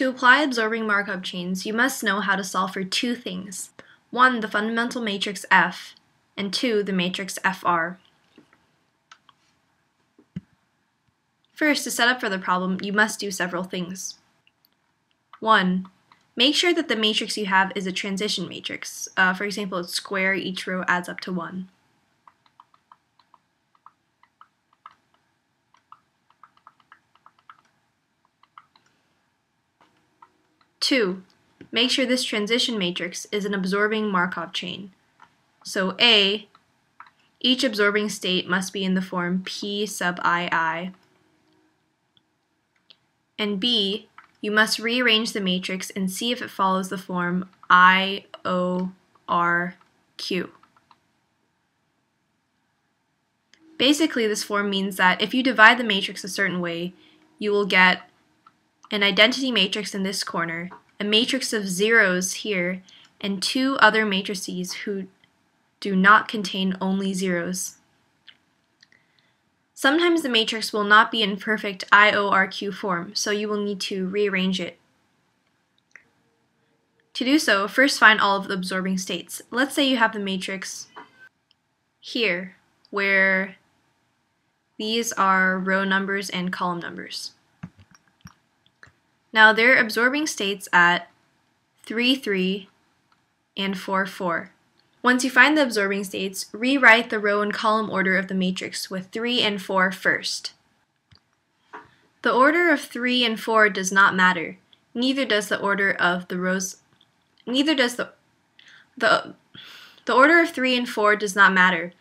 To apply absorbing Markov chains, you must know how to solve for two things. One, the fundamental matrix F, and two, the matrix FR. First, to set up for the problem, you must do several things. 1. Make sure that the matrix you have is a transition matrix. Uh, for example, it's square, each row adds up to 1. Two, make sure this transition matrix is an absorbing Markov chain. So A, each absorbing state must be in the form P sub II. And B, you must rearrange the matrix and see if it follows the form I, O, R, Q. Basically, this form means that if you divide the matrix a certain way, you will get an identity matrix in this corner, a matrix of zeros here, and two other matrices who do not contain only zeros. Sometimes the matrix will not be in perfect IORQ form, so you will need to rearrange it. To do so, first find all of the absorbing states. Let's say you have the matrix here, where these are row numbers and column numbers. Now they're absorbing states at 3, 3, and 4, 4. Once you find the absorbing states, rewrite the row and column order of the matrix with 3 and 4 first. The order of 3 and 4 does not matter. Neither does the order of the rows neither does the the the order of 3 and 4 does not matter,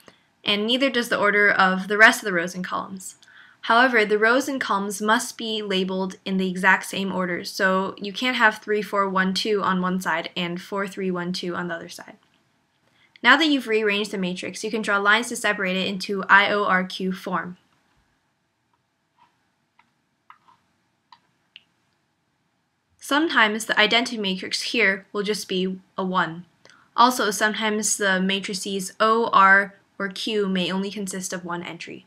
and neither does the order of the rest of the rows and columns. However, the rows and columns must be labeled in the exact same order, so you can't have 3, 4, 1, 2 on one side and 4, 3, 1, 2 on the other side. Now that you've rearranged the matrix, you can draw lines to separate it into IORQ form. Sometimes the identity matrix here will just be a 1. Also, sometimes the matrices O, R, or Q may only consist of one entry.